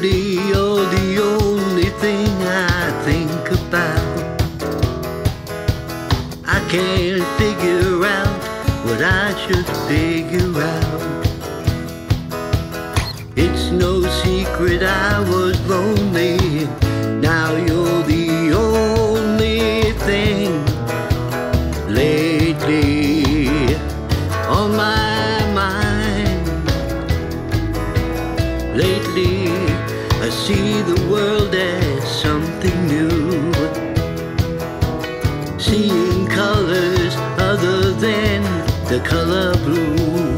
lately you're the only thing I think about. I can't figure out what I should figure out. It's no secret I was lonely. Now you're the only thing lately on my mind. Lately, I see the world as something new. Seeing colors other than the color blue.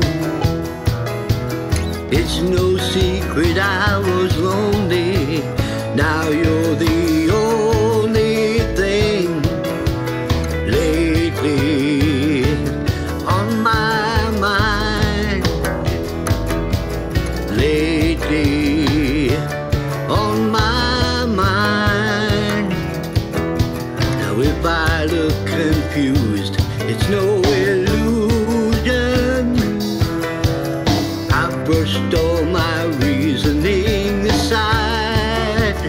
It's no secret I was lonely. Now you're the only thing lately on my mind. Lately confused, it's no illusion. I've brushed all my reasoning aside.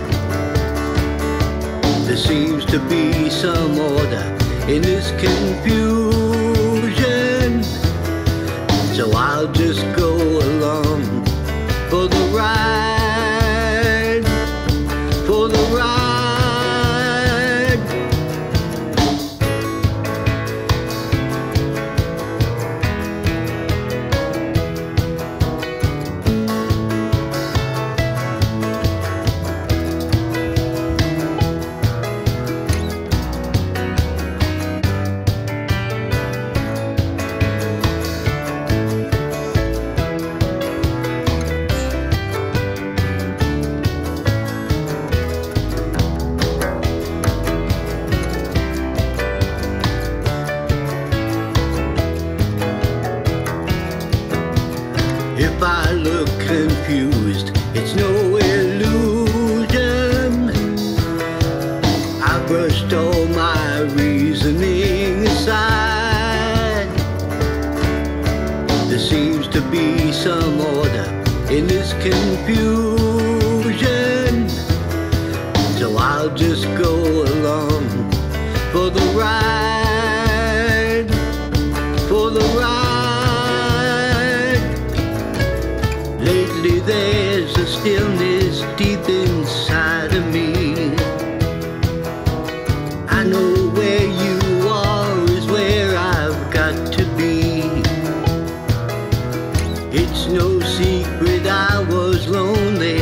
There seems to be some order in this confusion. So I'll just go If I look confused, it's no illusion. I brushed all my reasoning aside. There seems to be some order in this confusion. So I'll just go along for the ride, no secret I was lonely.